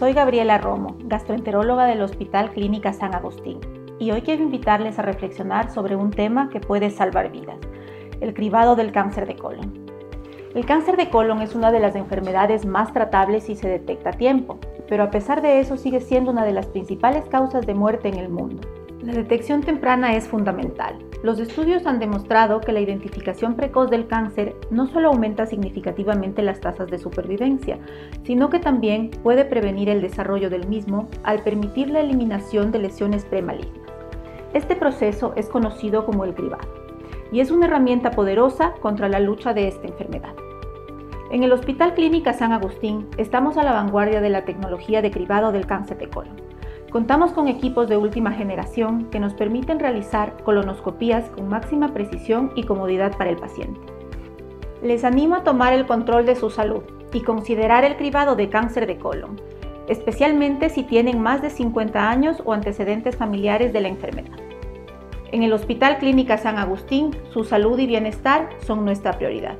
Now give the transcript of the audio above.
Soy Gabriela Romo, gastroenteróloga del Hospital Clínica San Agustín, y hoy quiero invitarles a reflexionar sobre un tema que puede salvar vidas, el cribado del cáncer de colon. El cáncer de colon es una de las enfermedades más tratables si se detecta a tiempo, pero a pesar de eso sigue siendo una de las principales causas de muerte en el mundo. La detección temprana es fundamental. Los estudios han demostrado que la identificación precoz del cáncer no solo aumenta significativamente las tasas de supervivencia, sino que también puede prevenir el desarrollo del mismo al permitir la eliminación de lesiones premalignas. Este proceso es conocido como el cribado y es una herramienta poderosa contra la lucha de esta enfermedad. En el Hospital Clínica San Agustín estamos a la vanguardia de la tecnología de cribado del cáncer de colon. Contamos con equipos de última generación que nos permiten realizar colonoscopías con máxima precisión y comodidad para el paciente. Les animo a tomar el control de su salud y considerar el cribado de cáncer de colon, especialmente si tienen más de 50 años o antecedentes familiares de la enfermedad. En el Hospital Clínica San Agustín, su salud y bienestar son nuestra prioridad.